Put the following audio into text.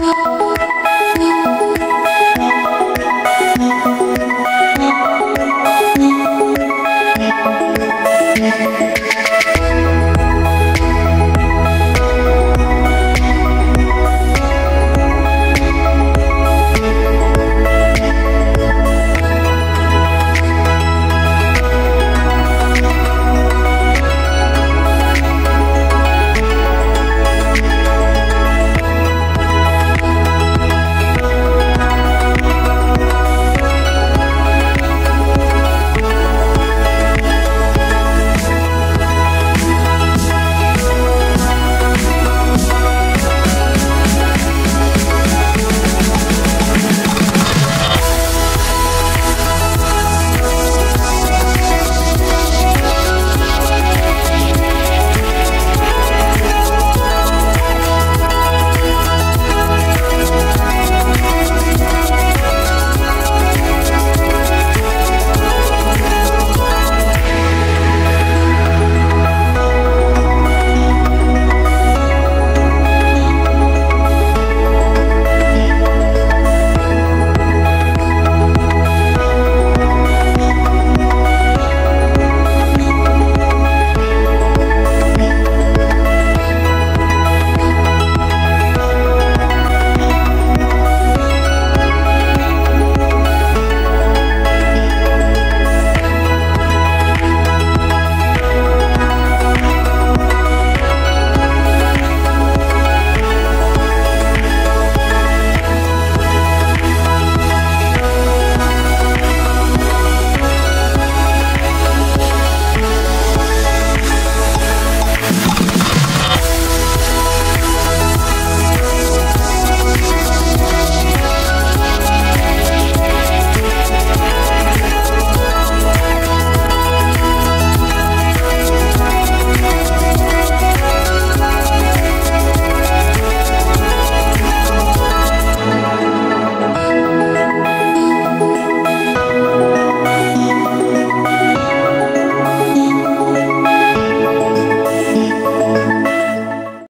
哦。